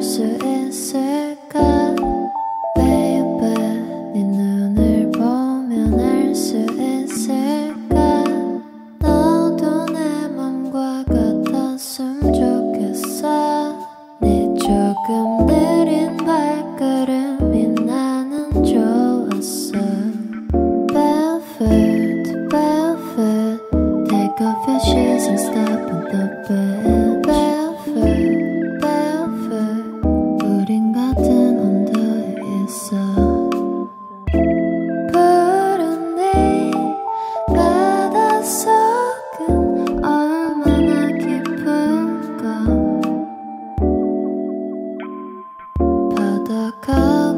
So.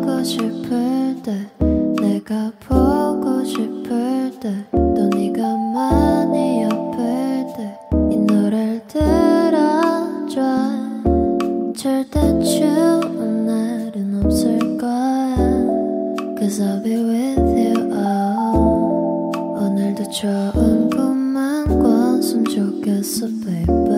하고 싶을 때 내가 보고 싶을 때 또 네가 많이 아플 때 이 노래를 들어줘. 절대 추운 날은 없을 거야. Cause I'll be with you all 오늘도 좋은 꿈만 꿨으면 좋겠어 baby